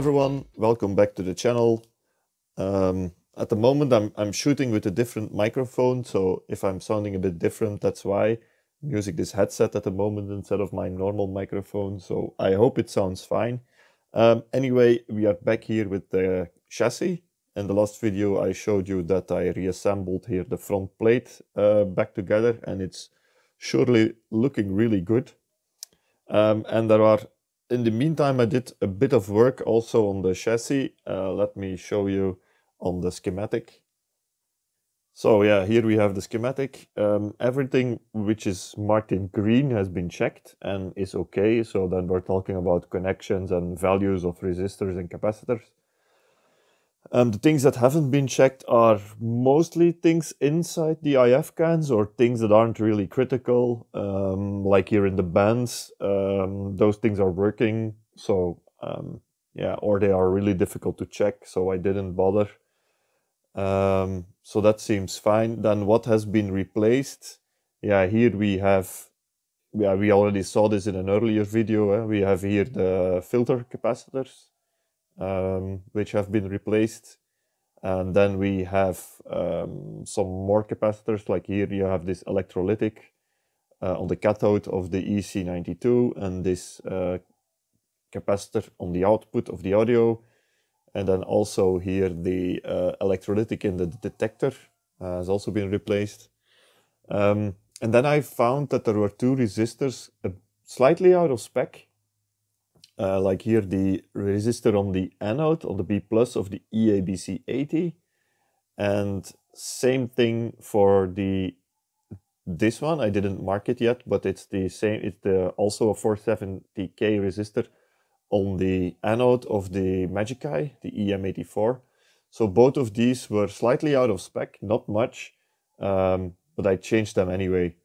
everyone, welcome back to the channel. Um, at the moment I'm, I'm shooting with a different microphone, so if I'm sounding a bit different, that's why. I'm using this headset at the moment instead of my normal microphone, so I hope it sounds fine. Um, anyway, we are back here with the chassis. In the last video I showed you that I reassembled here the front plate uh, back together and it's surely looking really good. Um, and there are in the meantime, I did a bit of work also on the chassis. Uh, let me show you on the schematic. So yeah, here we have the schematic. Um, everything which is marked in green has been checked and is okay. So then we're talking about connections and values of resistors and capacitors. Um, the things that haven't been checked are mostly things inside the IF cans or things that aren't really critical, um, like here in the bands. Um, those things are working, so um, yeah, or they are really difficult to check, so I didn't bother. Um, so that seems fine. Then what has been replaced? Yeah, here we have, yeah, we already saw this in an earlier video. Eh? We have here the filter capacitors um, which have been replaced. And then we have um, some more capacitors, like here you have this electrolytic uh, on the cathode of the EC92 and this uh, capacitor on the output of the audio. And then also here the uh, electrolytic in the detector uh, has also been replaced. Um, and then I found that there were two resistors uh, slightly out of spec uh, like here the resistor on the anode, on the B plus of the EABC 80. And same thing for the this one. I didn't mark it yet, but it's the same. It's the also a 470K resistor on the anode of the Magic Eye, the EM84. So both of these were slightly out of spec, not much, um, but I changed them anyway.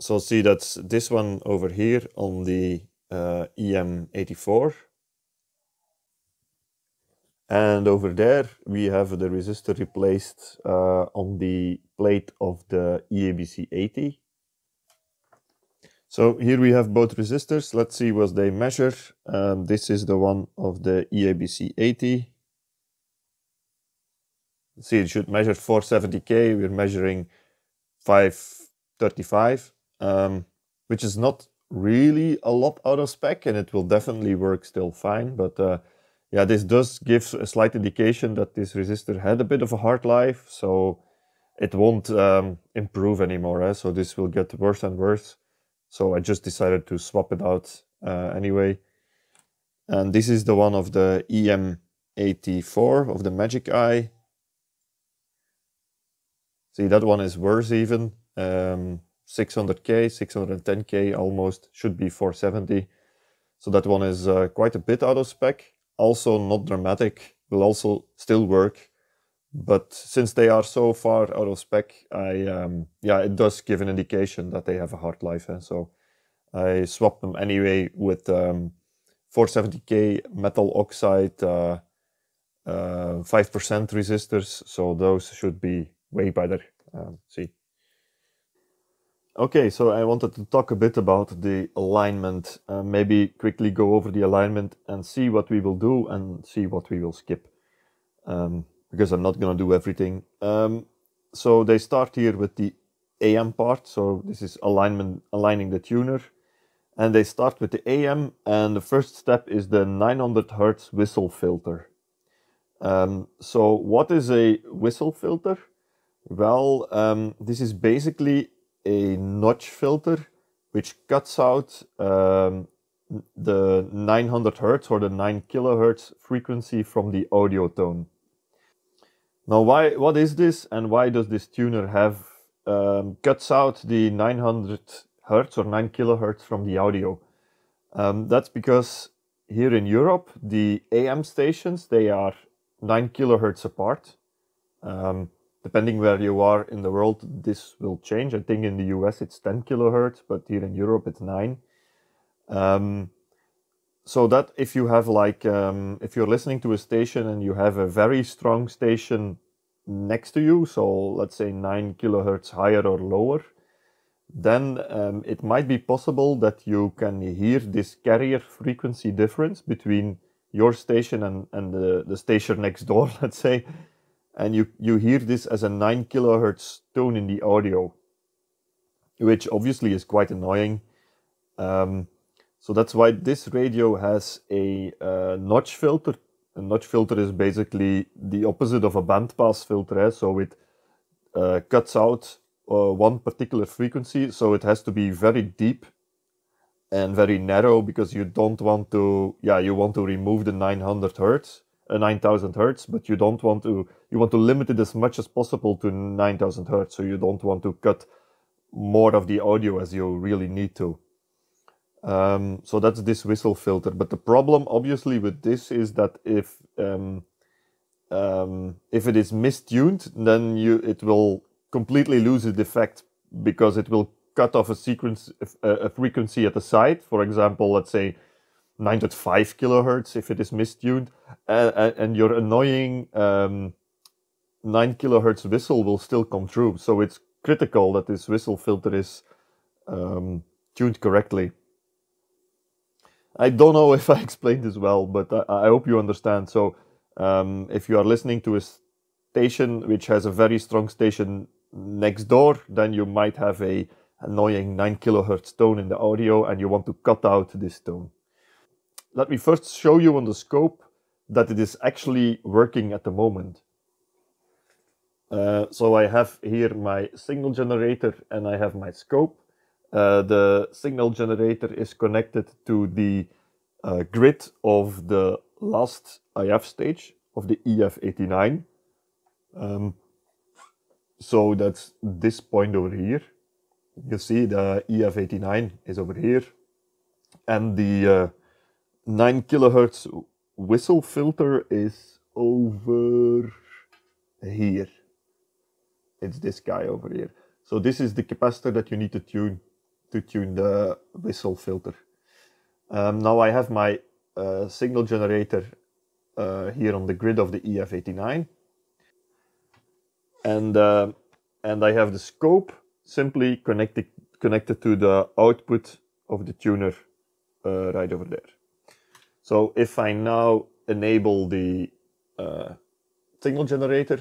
So see that's this one over here on the uh, EM84. And over there we have the resistor replaced uh, on the plate of the EABC 80. So here we have both resistors. Let's see what they measure. Um, this is the one of the EABC 80. See, it should measure 470K. We're measuring 535, um, which is not really a lot out of spec and it will definitely work still fine. But uh, yeah, this does give a slight indication that this resistor had a bit of a hard life. So it won't um, improve anymore. Eh? So this will get worse and worse. So I just decided to swap it out uh, anyway. And this is the one of the EM84 of the Magic Eye. See, that one is worse even. Um, 600k, 610k almost, should be 470. So that one is uh, quite a bit out of spec. Also not dramatic, will also still work. But since they are so far out of spec, I um, yeah, it does give an indication that they have a hard life. Eh? So I swapped them anyway with um, 470k metal oxide, uh, uh, 5% resistors. So those should be way better. Um, see. Okay, so I wanted to talk a bit about the alignment, uh, maybe quickly go over the alignment and see what we will do and see what we will skip, um, because I'm not going to do everything. Um, so they start here with the AM part, so this is alignment, aligning the tuner, and they start with the AM, and the first step is the 900 Hertz whistle filter. Um, so what is a whistle filter? Well, um, this is basically a notch filter which cuts out um, the 900 hertz or the 9 kilohertz frequency from the audio tone. Now, why? What is this, and why does this tuner have um, cuts out the 900 hertz or 9 kilohertz from the audio? Um, that's because here in Europe, the AM stations they are 9 kilohertz apart. Um, depending where you are in the world, this will change. I think in the US it's 10 kilohertz, but here in Europe it's 9. Um, so that if you have like, um, if you're listening to a station and you have a very strong station next to you, so let's say 9 kilohertz higher or lower, then um, it might be possible that you can hear this carrier frequency difference between your station and, and the, the station next door, let's say, and you, you hear this as a 9 kilohertz tone in the audio, which obviously is quite annoying. Um, so that's why this radio has a uh, notch filter. A notch filter is basically the opposite of a bandpass filter, eh? so it uh, cuts out uh, one particular frequency, so it has to be very deep and very narrow because you don't want to, yeah, you want to remove the 900 hertz, uh, 9000 hertz, but you don't want to, you want to limit it as much as possible to 9000 hertz, so you don't want to cut more of the audio as you really need to. Um, so that's this whistle filter. But the problem, obviously, with this is that if um, um, if it is mistuned, then you it will completely lose its effect because it will cut off a sequence a, frequency at the side. For example, let's say 9.5 kilohertz if it is mistuned, and your annoying um, 9 kilohertz whistle will still come through. So it's critical that this whistle filter is um, tuned correctly. I don't know if I explained this well, but I, I hope you understand. So um, if you are listening to a station which has a very strong station next door, then you might have a annoying 9 kilohertz tone in the audio and you want to cut out this tone. Let me first show you on the scope that it is actually working at the moment. Uh, so I have here my signal generator and I have my scope. Uh, the signal generator is connected to the uh, grid of the last IF stage of the EF89. Um, so that's this point over here. You see the EF89 is over here. And the uh, 9 kilohertz whistle filter is over here. It's this guy over here. So this is the capacitor that you need to tune to tune the whistle filter. Um, now I have my uh, signal generator uh, here on the grid of the EF89. And, uh, and I have the scope simply connected, connected to the output of the tuner uh, right over there. So if I now enable the uh, signal generator,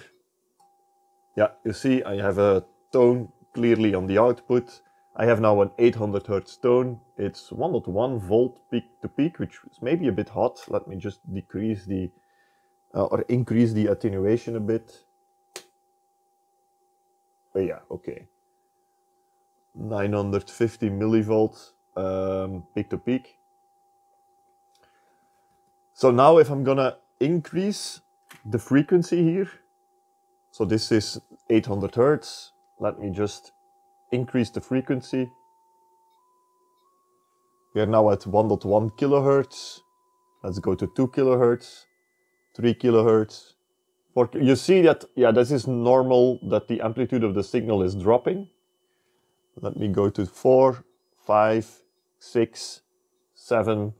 yeah, you see I have a tone clearly on the output. I have now an 800 hertz tone. It's 1.1 volt peak to peak, which is maybe a bit hot. Let me just decrease the uh, or increase the attenuation a bit. Oh yeah, okay. 950 millivolts um, peak to peak. So now if I'm gonna increase the frequency here, so this is 800 hertz. Let me just increase the frequency. We are now at 1.1 kilohertz. Let's go to 2 kilohertz, 3 kilohertz. You see that, yeah, this is normal that the amplitude of the signal is dropping. Let me go to 4, 5, 6, 7,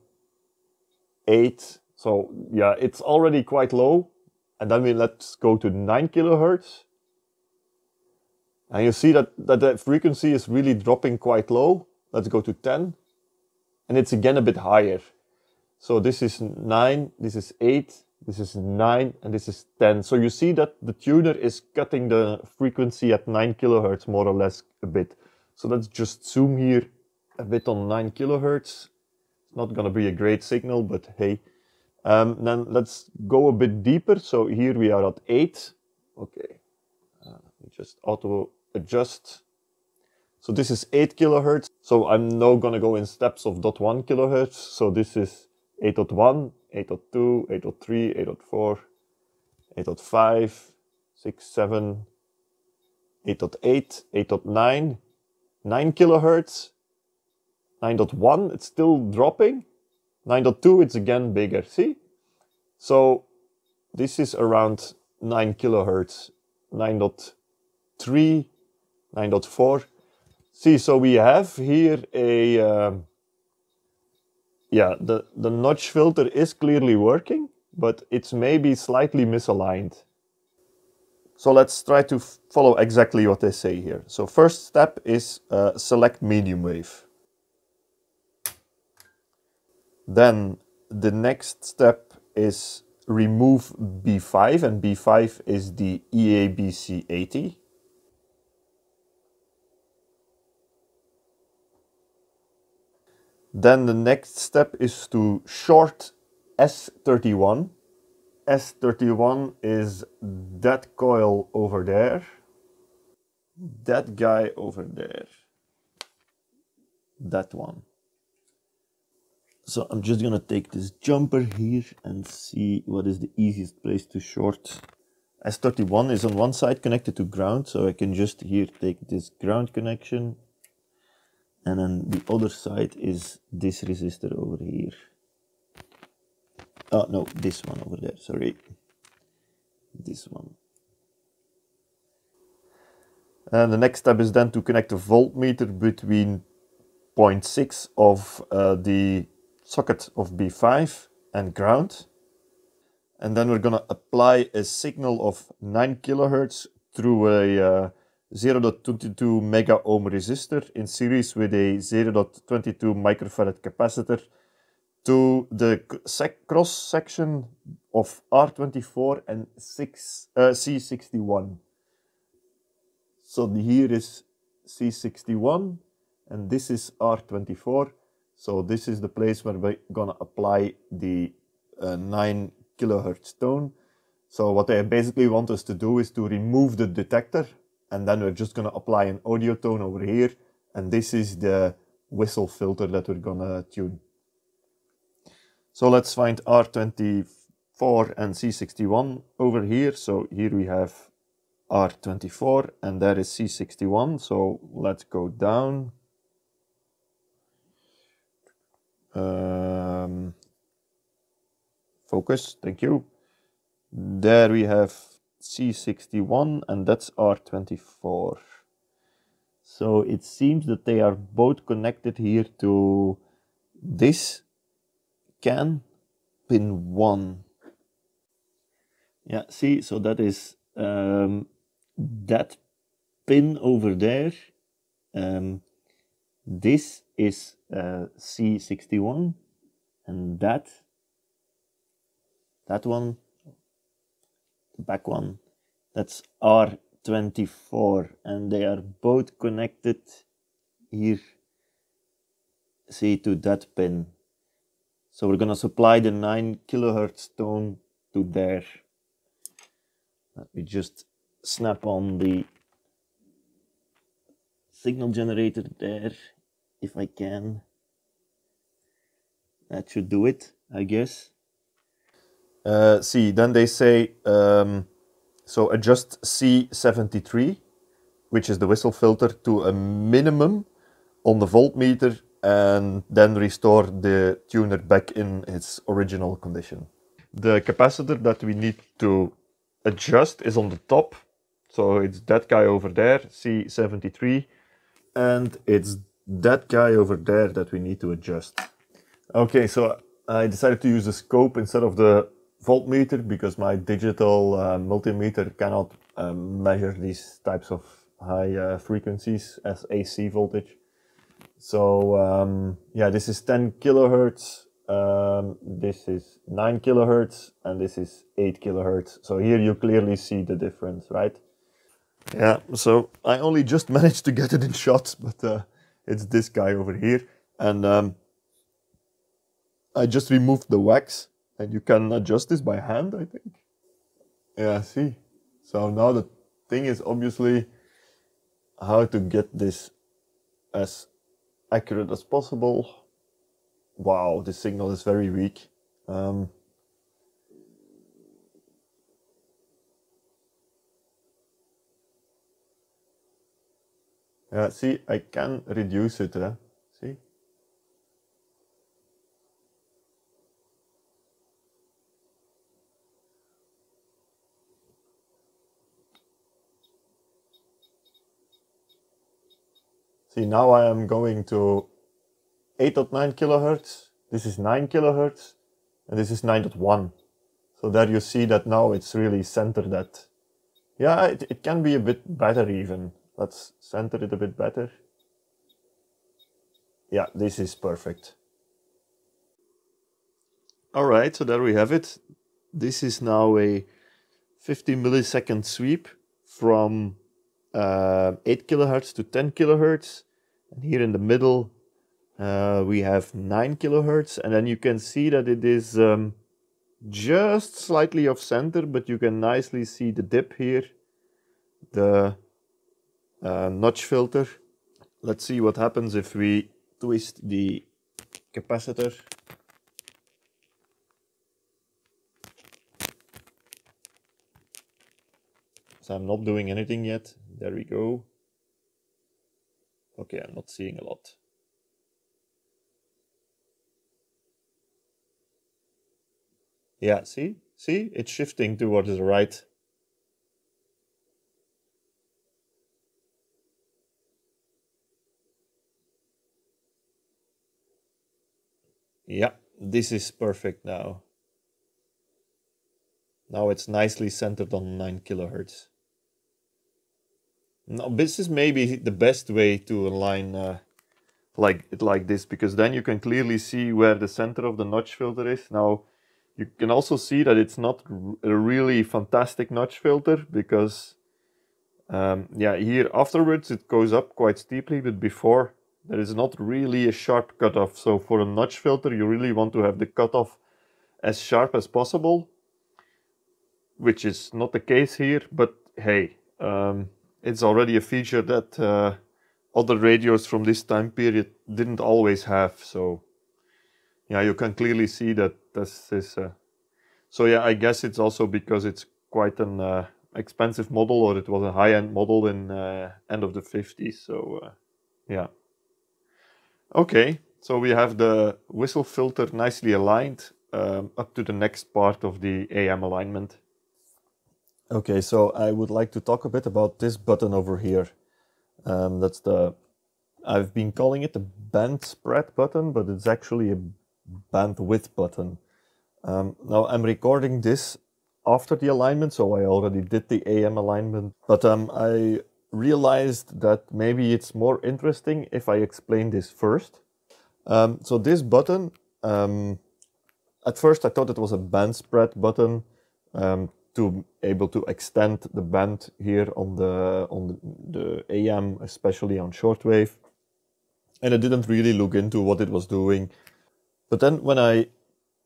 8. So yeah, it's already quite low. And then we let's go to 9 kilohertz. And you see that, that the frequency is really dropping quite low. Let's go to 10. And it's again a bit higher. So this is 9, this is 8, this is 9, and this is 10. So you see that the tuner is cutting the frequency at 9 kilohertz more or less a bit. So let's just zoom here a bit on 9 kilohertz. It's not going to be a great signal, but hey, um, then let's go a bit deeper. So here we are at 8. Okay, uh, just auto adjust. So this is 8 kilohertz. So I'm now going to go in steps of 0.1 kilohertz. So this is 8.1, 8.2, 8.3, 8.4, 8.5, 6, 7, 8.8, 8.9, 9 kilohertz, 9.1, it's still dropping. 9.2, it's again bigger, see? So this is around 9 kilohertz, 9.3, 9.4. See, so we have here a, um, yeah, the, the notch filter is clearly working, but it's maybe slightly misaligned. So let's try to follow exactly what they say here. So first step is uh, select medium wave. Then the next step is remove B5 and B5 is the EABC80. Then the next step is to short S31. S31 is that coil over there, that guy over there, that one. So I'm just gonna take this jumper here and see what is the easiest place to short. S31 is on one side connected to ground, so I can just here take this ground connection and then the other side is this resistor over here. Oh no, this one over there, sorry. This one. And the next step is then to connect a voltmeter between 0.6 of uh, the socket of B5 and ground. And then we're going to apply a signal of 9 kilohertz through a uh, 0.22 mega ohm resistor in series with a 0.22 microfarad capacitor to the sec cross section of R24 and 6, uh, C61. So here is C61 and this is R24 so this is the place where we're gonna apply the uh, 9 kilohertz tone. So what they basically want us to do is to remove the detector and then we're just gonna apply an audio tone over here and this is the whistle filter that we're gonna tune. So let's find R24 and C61 over here. So here we have R24 and there is C61. So let's go down um, focus, thank you. There we have C61 and that's R24. So it seems that they are both connected here to this CAN pin 1. Yeah, see, so that is um, that pin over there. Um, this is uh, C61 and that that one the back one that's R24 and they are both connected here. See to that pin. So we're gonna supply the 9 kilohertz tone to there. Let me just snap on the signal generator there if I can. That should do it, I guess. Uh, see, then they say, um, so adjust C73, which is the whistle filter, to a minimum on the voltmeter and then restore the tuner back in its original condition. The capacitor that we need to adjust is on the top. So it's that guy over there, C73, and it's that guy over there that we need to adjust. Okay, so I decided to use the scope instead of the voltmeter because my digital uh, multimeter cannot um, measure these types of high uh, frequencies as AC voltage. So um, yeah, this is 10 kilohertz, um, this is 9 kilohertz, and this is 8 kilohertz. So here you clearly see the difference, right? Yeah, so I only just managed to get it in shots, but uh, it's this guy over here. And um, I just removed the wax and you can adjust this by hand, I think. Yeah, see. So now the thing is obviously how to get this as accurate as possible. Wow, the signal is very weak. Um, Yeah, see, I can reduce it, see? See, now I am going to 8.9 kilohertz. This is 9 kilohertz, and this is 9.1. So there you see that now it's really centered at. Yeah, it, it can be a bit better even. Let's center it a bit better. Yeah, this is perfect. All right, so there we have it. this is now a 50 millisecond sweep from uh, 8 kilohertz to 10 kilohertz. And here in the middle, uh, we have 9 kilohertz. And then you can see that it is um, just slightly off center, but you can nicely see the dip here, the uh, notch filter. Let's see what happens if we twist the capacitor. So I'm not doing anything yet. There we go. Okay, I'm not seeing a lot. Yeah, see? See? It's shifting towards the right. Yeah, this is perfect now. Now it's nicely centered on 9 kilohertz. Now this is maybe the best way to align uh, like it like this because then you can clearly see where the center of the notch filter is. Now you can also see that it's not a really fantastic notch filter because um, yeah here afterwards it goes up quite steeply but before there is not really a sharp cutoff. So for a notch filter, you really want to have the cutoff as sharp as possible, which is not the case here, but hey, um, it's already a feature that uh, other radios from this time period didn't always have. So yeah, you can clearly see that this is, uh, so yeah, I guess it's also because it's quite an uh, expensive model or it was a high-end model in uh, end of the 50s. So uh, yeah. Okay, so we have the whistle filter nicely aligned um, up to the next part of the AM alignment. Okay, so I would like to talk a bit about this button over here. Um, that's the, I've been calling it the band spread button, but it's actually a bandwidth button. Um, now I'm recording this after the alignment, so I already did the AM alignment, but um, I realized that maybe it's more interesting if I explain this first. Um, so this button, um, at first I thought it was a band spread button um, to able to extend the band here on the on the, the AM, especially on shortwave. And I didn't really look into what it was doing. But then when I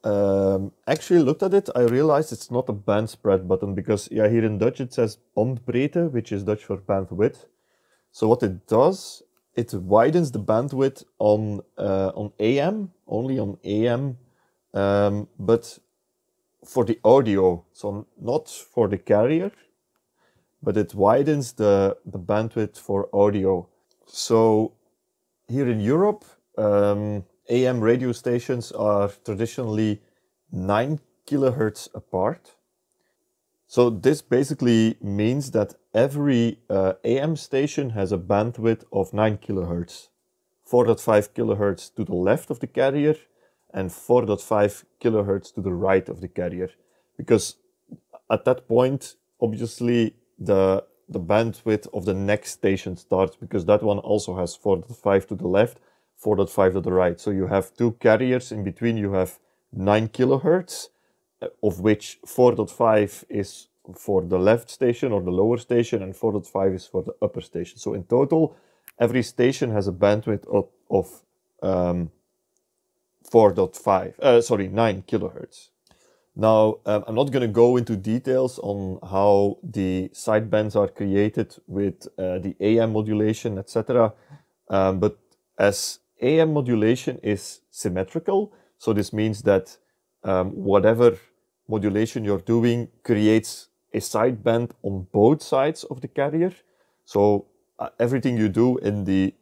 um, actually looked at it, I realized it's not a band spread button because yeah, here in Dutch it says bandbreedte, which is Dutch for bandwidth. So what it does, it widens the bandwidth on uh, on AM, only on AM, um, but for the audio, so not for the carrier, but it widens the, the bandwidth for audio. So here in Europe, um, AM radio stations are traditionally 9 kilohertz apart. So this basically means that every uh, AM station has a bandwidth of 9 kilohertz. 4.5 kilohertz to the left of the carrier and 4.5 kilohertz to the right of the carrier. Because at that point, obviously the, the bandwidth of the next station starts because that one also has 4.5 to the left 4.5 to the right. So you have two carriers in between. You have 9 kilohertz, uh, of which 4.5 is for the left station or the lower station, and 4.5 is for the upper station. So in total, every station has a bandwidth of, of um, 4.5, uh, sorry, 9 kilohertz. Now, um, I'm not going to go into details on how the sidebands are created with uh, the AM modulation, etc. Um, but as AM modulation is symmetrical. So this means that um, whatever modulation you're doing creates a sideband on both sides of the carrier. So uh, everything you do in the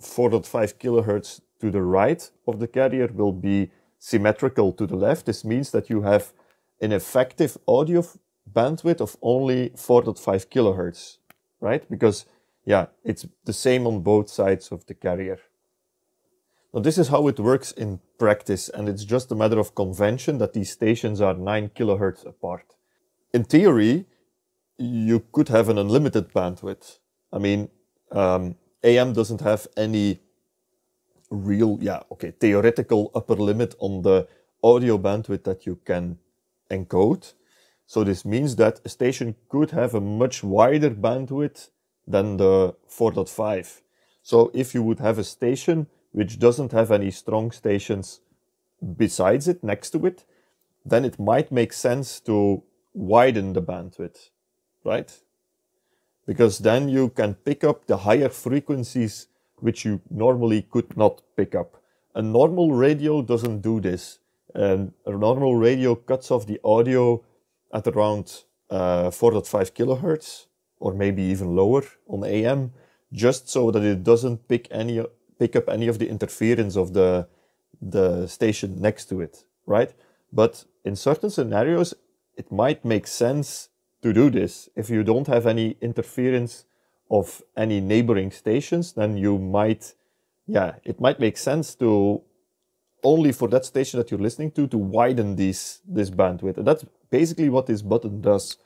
4.5 kilohertz to the right of the carrier will be symmetrical to the left. This means that you have an effective audio bandwidth of only 4.5 kilohertz, right? Because yeah, it's the same on both sides of the carrier. Now this is how it works in practice and it's just a matter of convention that these stations are 9 kilohertz apart. In theory, you could have an unlimited bandwidth. I mean, um, AM doesn't have any real, yeah, okay, theoretical upper limit on the audio bandwidth that you can encode. So this means that a station could have a much wider bandwidth than the 4.5. So if you would have a station which doesn't have any strong stations besides it, next to it, then it might make sense to widen the bandwidth, right? Because then you can pick up the higher frequencies which you normally could not pick up. A normal radio doesn't do this. And a normal radio cuts off the audio at around uh, 4.5 kilohertz or maybe even lower on AM, just so that it doesn't pick any pick up any of the interference of the the station next to it, right? But in certain scenarios, it might make sense to do this. If you don't have any interference of any neighboring stations, then you might, yeah, it might make sense to only for that station that you're listening to to widen this this bandwidth. And that's basically what this button does.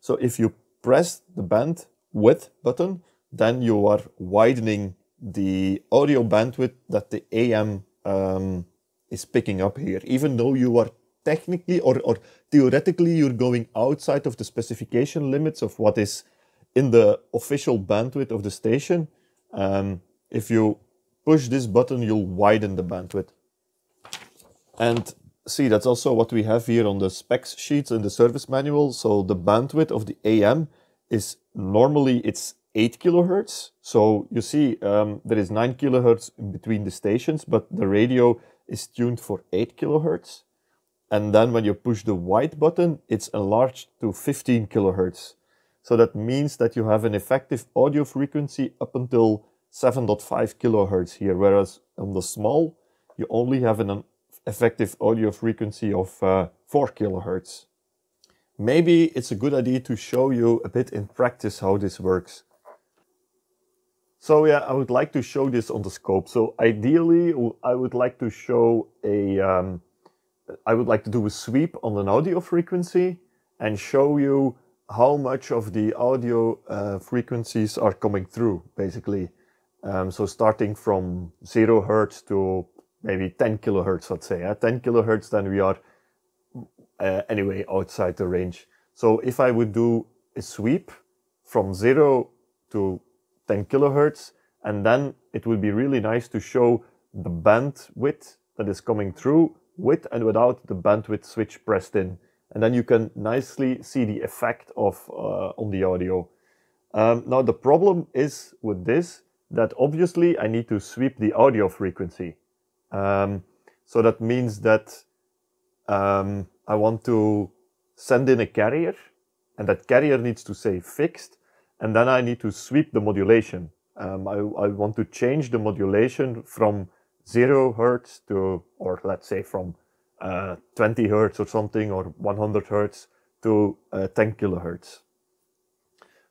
So if you press the bandwidth button, then you are widening the audio bandwidth that the AM um, is picking up here, even though you are technically or, or theoretically you're going outside of the specification limits of what is in the official bandwidth of the station. Um, if you push this button, you'll widen the bandwidth. And see, that's also what we have here on the specs sheets in the service manual. So the bandwidth of the AM is normally it's 8 kilohertz. So you see um, there is 9 kilohertz between the stations, but the radio is tuned for 8 kilohertz. And then when you push the white button, it's enlarged to 15 kilohertz. So that means that you have an effective audio frequency up until 7.5 kilohertz here, whereas on the small, you only have an effective audio frequency of uh, 4 kilohertz. Maybe it's a good idea to show you a bit in practice how this works. So yeah, I would like to show this on the scope. So ideally, I would like to show a, um, I would like to do a sweep on an audio frequency and show you how much of the audio uh, frequencies are coming through, basically. Um, so starting from zero hertz to maybe 10 kilohertz, let's say. At 10 kilohertz, then we are uh, anyway outside the range. So if I would do a sweep from zero to 10 kilohertz, and then it would be really nice to show the bandwidth that is coming through with and without the bandwidth switch pressed in. And then you can nicely see the effect of uh, on the audio. Um, now the problem is with this that obviously I need to sweep the audio frequency. Um, so that means that um, I want to send in a carrier and that carrier needs to say fixed and then I need to sweep the modulation. Um, I, I, want to change the modulation from zero hertz to, or let's say from uh, 20 hertz or something, or 100 hertz to uh, 10 kilohertz.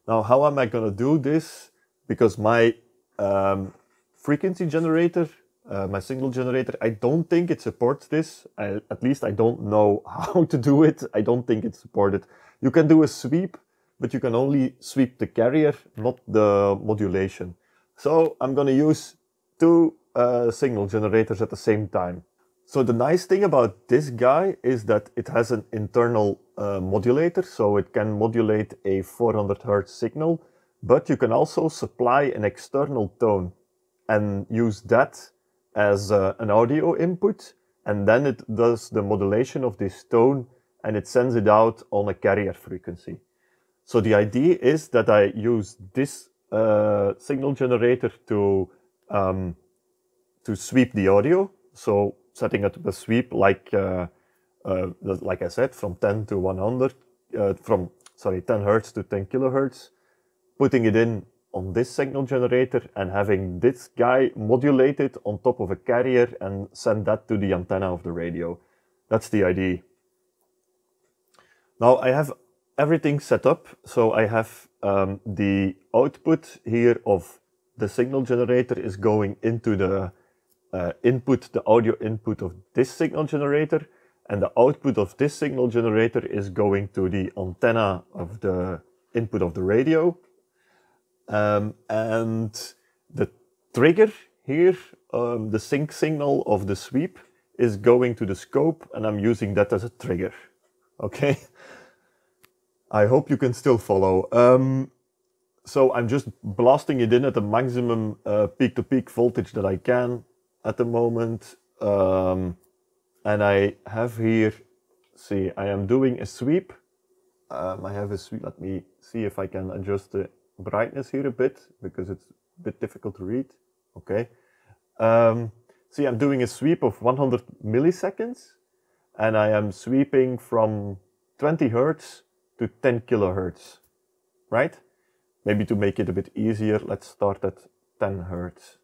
Now, how am I going to do this? Because my um, frequency generator, uh, my signal generator, I don't think it supports this. I, at least I don't know how to do it. I don't think it's supported. You can do a sweep, but you can only sweep the carrier, not the modulation. So I'm going to use two uh, signal generators at the same time. So the nice thing about this guy is that it has an internal uh, modulator, so it can modulate a 400 Hz signal, but you can also supply an external tone and use that as uh, an audio input, and then it does the modulation of this tone and it sends it out on a carrier frequency. So the idea is that I use this uh, signal generator to um, to sweep the audio. So setting up a sweep like uh, uh, like I said, from 10 to 100, uh, from sorry 10 hertz to 10 kilohertz, putting it in on this signal generator and having this guy modulate it on top of a carrier and send that to the antenna of the radio. That's the idea. Now I have everything set up. So I have um, the output here of the signal generator is going into the uh, input, the audio input of this signal generator. And the output of this signal generator is going to the antenna of the input of the radio. Um, and the trigger here, um, the sync signal of the sweep is going to the scope and I'm using that as a trigger. Okay. I hope you can still follow. Um, so I'm just blasting it in at the maximum uh, peak-to-peak voltage that I can at the moment. Um, and I have here, see, I am doing a sweep. Um, I have a sweep, let me see if I can adjust the brightness here a bit because it's a bit difficult to read. Okay. Um, see, I'm doing a sweep of 100 milliseconds and I am sweeping from 20 hertz to 10 kilohertz, right? Maybe to make it a bit easier, let's start at 10 hertz.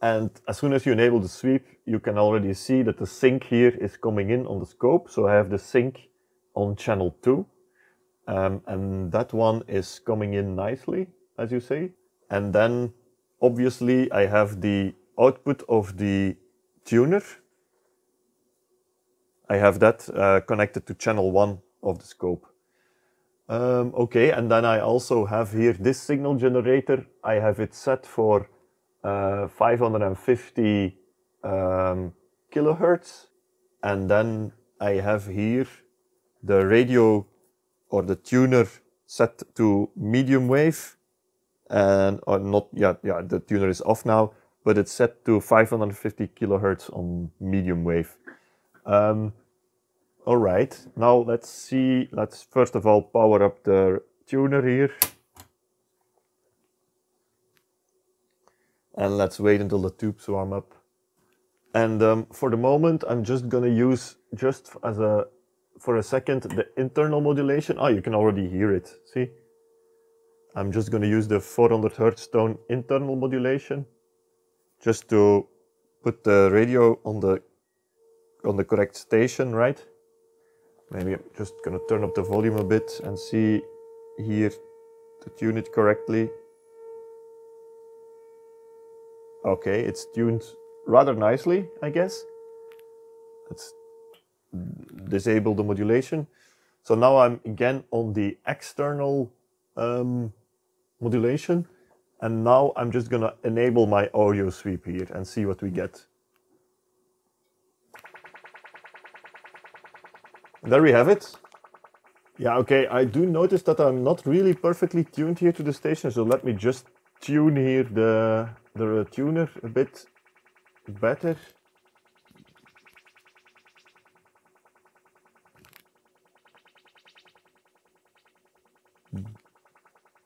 And as soon as you enable the sweep, you can already see that the sync here is coming in on the scope. So I have the sync on channel 2. Um, and that one is coming in nicely, as you see. And then obviously I have the output of the tuner. I have that uh, connected to channel 1 of the scope. Um, okay, and then I also have here this signal generator. I have it set for uh, 550 um, kilohertz. And then I have here the radio or the tuner set to medium wave and or not yeah yeah the tuner is off now but it's set to 550 kilohertz on medium wave um, all right. Now let's see. Let's first of all power up the tuner here. And let's wait until the tubes warm up. And um, for the moment I'm just gonna use just as a for a second the internal modulation. Oh you can already hear it. See? I'm just to use the 400 Hertz tone internal modulation just to put the radio on the on the correct station, right? Maybe I'm just to turn up the volume a bit and see here to tune it correctly. Okay, it's tuned rather nicely, I guess. Let's disable the modulation. So now I'm again on the external um, modulation. And now I'm just gonna enable my audio sweep here and see what we get. There we have it. Yeah, okay, I do notice that I'm not really perfectly tuned here to the station, so let me just tune here the, the tuner a bit better.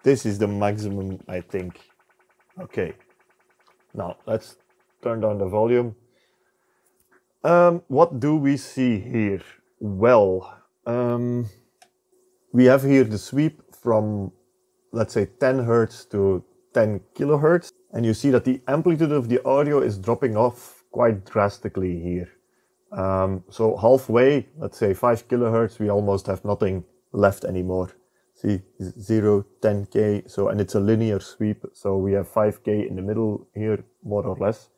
This is the maximum, I think. Okay. Now, let's turn down the volume. Um, what do we see here? Well, um, we have here the sweep from, let's say, 10 hertz to 10 kilohertz. And you see that the amplitude of the audio is dropping off quite drastically here. Um, so halfway, let's say 5 kilohertz, we almost have nothing left anymore see 0, 10k, so, and it's a linear sweep, so we have 5k in the middle here, more or less.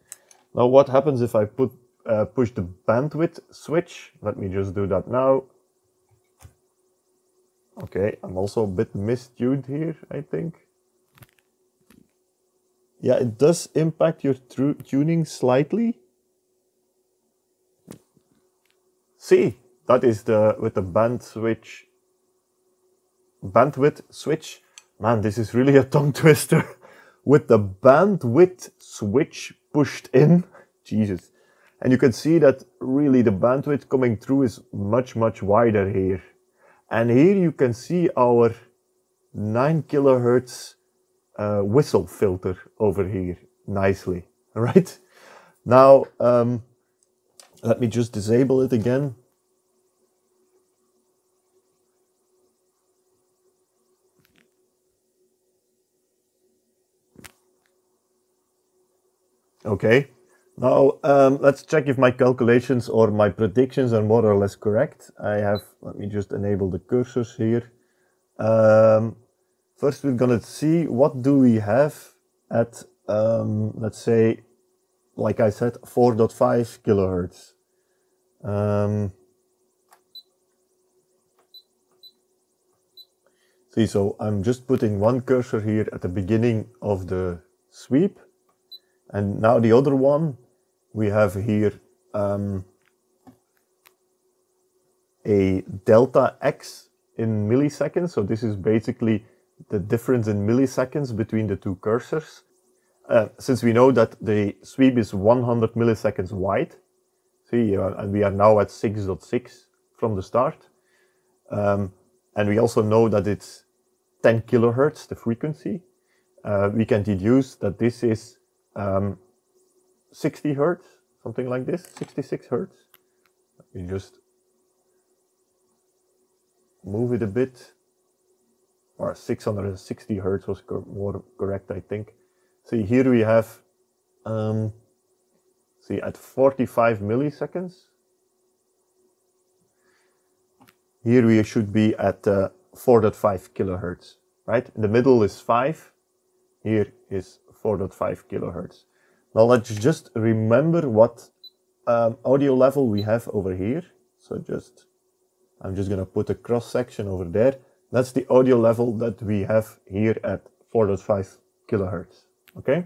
Now what happens if I put uh, push the bandwidth switch? Let me just do that now. Okay, I'm also a bit mistuned here, I think. Yeah, it does impact your tuning slightly. See, that is the with the band switch bandwidth switch. Man, this is really a tongue twister. With the bandwidth switch pushed in, Jesus. And you can see that really the bandwidth coming through is much, much wider here. And here you can see our 9 kilohertz uh, whistle filter over here nicely, right? Now, um, let me just disable it again. Okay. Now, um, let's check if my calculations or my predictions are more or less correct. I have, let me just enable the cursors here. Um, first, we're going to see what do we have at, um, let's say, like I said, 4.5 kilohertz. Um, see, so I'm just putting one cursor here at the beginning of the sweep and now the other one, we have here um, a delta x in milliseconds. So this is basically the difference in milliseconds between the two cursors. Uh, since we know that the sweep is 100 milliseconds wide, see, uh, and we are now at 6.6 from the start. Um, and we also know that it's 10 kilohertz, the frequency. Uh, we can deduce that this is um, 60 hertz, something like this, 66 hertz. You just move it a bit, or 660 hertz was co more correct, I think. See, here we have, um, see, at 45 milliseconds. Here we should be at uh, 4.5 kilohertz, right? In the middle is 5. Here is 4.5 kilohertz. Now let's just remember what um, audio level we have over here. So just, I'm just gonna put a cross section over there. That's the audio level that we have here at 4.5 kilohertz. Okay.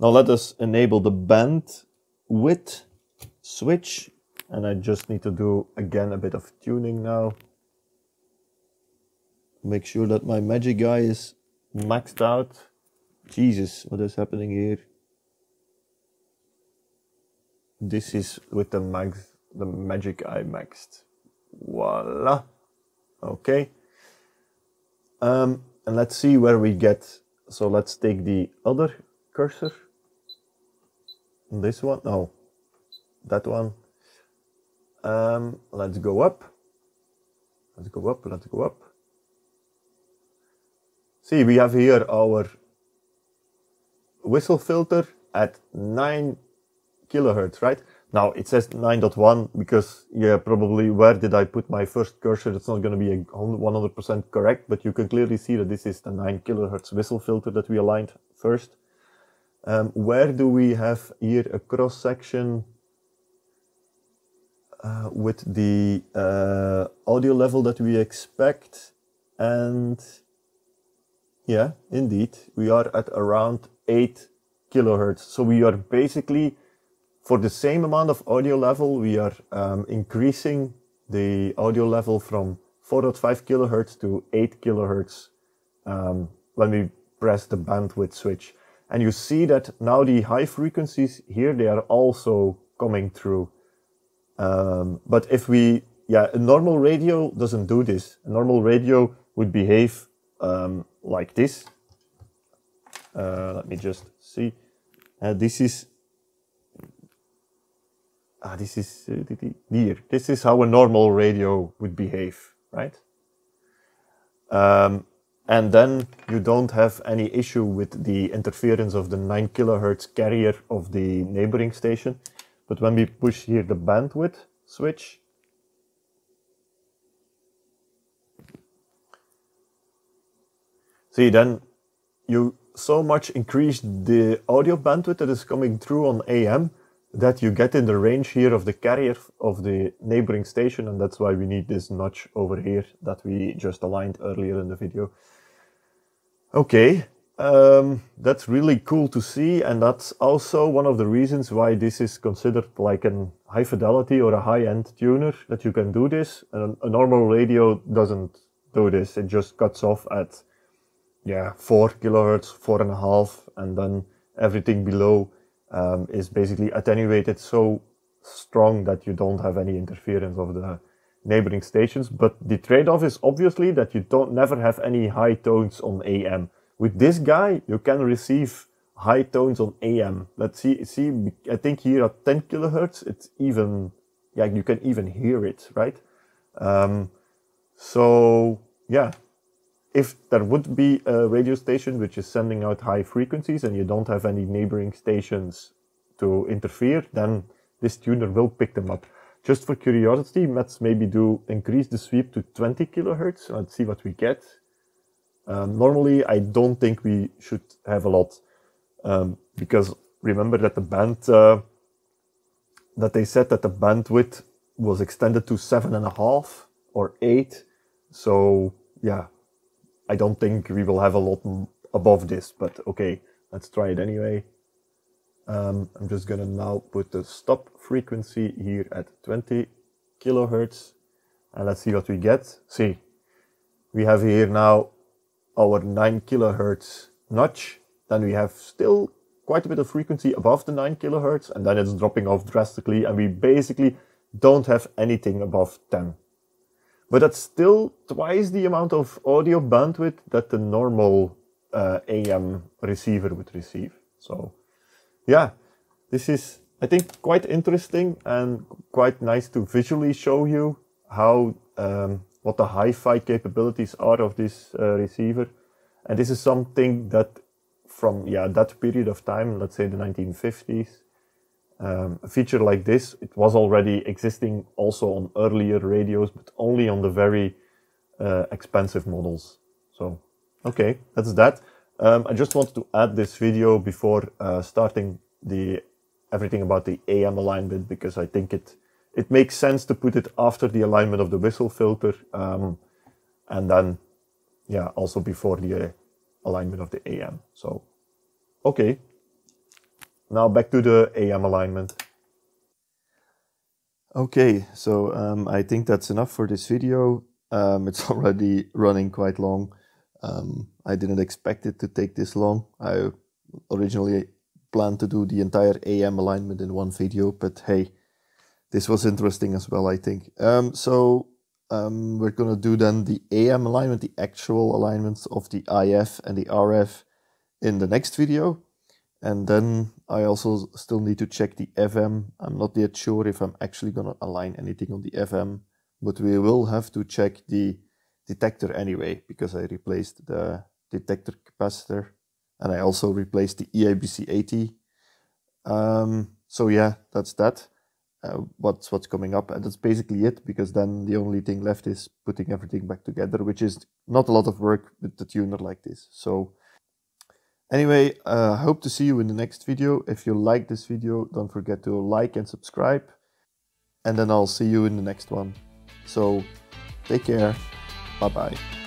Now let us enable the band width switch. And I just need to do again a bit of tuning now. Make sure that my Magic eye is maxed out. Jesus, what is happening here? This is with the max, the Magic eye maxed. Voila. Okay. Um, and let's see where we get. So let's take the other cursor. This one, no, that one. Um, let's go up. Let's go up, let's go up. See, we have here our whistle filter at 9 kilohertz, right? Now it says 9.1 because, yeah, probably where did I put my first cursor? It's not going to be 100% correct, but you can clearly see that this is the 9 kilohertz whistle filter that we aligned first. Um, where do we have here a cross section uh, with the uh, audio level that we expect? And yeah, indeed, we are at around 8 kilohertz. So we are basically for the same amount of audio level, we are um, increasing the audio level from 4.5 kilohertz to 8 kilohertz um, when we press the bandwidth switch. And you see that now the high frequencies here, they are also coming through. Um, but if we, yeah, a normal radio doesn't do this. A normal radio would behave um, like this. Uh, let me just see. Uh, this is ah, this is uh, here. This is how a normal radio would behave, right? Um, and then you don't have any issue with the interference of the 9 kilohertz carrier of the neighboring station. But when we push here the bandwidth switch, see then you so much increase the audio bandwidth that is coming through on AM that you get in the range here of the carrier of the neighboring station and that's why we need this notch over here that we just aligned earlier in the video. Okay, um, that's really cool to see and that's also one of the reasons why this is considered like a high fidelity or a high-end tuner that you can do this. A, a normal radio doesn't do this, it just cuts off at yeah, four kilohertz, four and a half, and then everything below um, is basically attenuated so strong that you don't have any interference of the neighboring stations. But the trade-off is obviously that you don't never have any high tones on AM. With this guy, you can receive high tones on AM. Let's see, see, I think here at 10 kilohertz, it's even, yeah, you can even hear it, right? Um, so yeah, if there would be a radio station which is sending out high frequencies and you don't have any neighboring stations to interfere, then this tuner will pick them up. Just for curiosity, let's maybe do increase the sweep to 20 kilohertz. Let's see what we get. Um, normally, I don't think we should have a lot um, because remember that the band uh, that they said that the bandwidth was extended to seven and a half or eight. So yeah, I don't think we will have a lot above this, but okay, let's try it anyway. Um, I'm just gonna now put the stop frequency here at 20 kilohertz. And let's see what we get. See, we have here now our 9 kilohertz notch. Then we have still quite a bit of frequency above the 9 kilohertz and then it's dropping off drastically and we basically don't have anything above 10. But that's still twice the amount of audio bandwidth that the normal uh, AM receiver would receive. So yeah, this is, I think, quite interesting and quite nice to visually show you how, um, what the hi-fi capabilities are of this uh, receiver. And this is something that from, yeah, that period of time, let's say the 1950s, um, a feature like this, it was already existing also on earlier radios, but only on the very uh, expensive models. So, okay, that's that. Um, I just wanted to add this video before uh, starting the everything about the AM alignment because I think it it makes sense to put it after the alignment of the whistle filter, um, and then yeah, also before the uh, alignment of the AM. So, okay. Now back to the AM alignment. Okay, so um, I think that's enough for this video. Um, it's already running quite long. Um, I didn't expect it to take this long. I originally planned to do the entire AM alignment in one video, but hey, this was interesting as well, I think. Um, so um, we're going to do then the AM alignment, the actual alignments of the IF and the RF in the next video. And then I also still need to check the FM. I'm not yet sure if I'm actually going to align anything on the FM, but we will have to check the detector anyway, because I replaced the detector capacitor and I also replaced the EABC 80. Um, so yeah, that's that. Uh, what's what's coming up, and that's basically it. Because then the only thing left is putting everything back together, which is not a lot of work with the tuner like this. So anyway, I uh, hope to see you in the next video. If you like this video, don't forget to like and subscribe, and then I'll see you in the next one. So take care. Bye bye.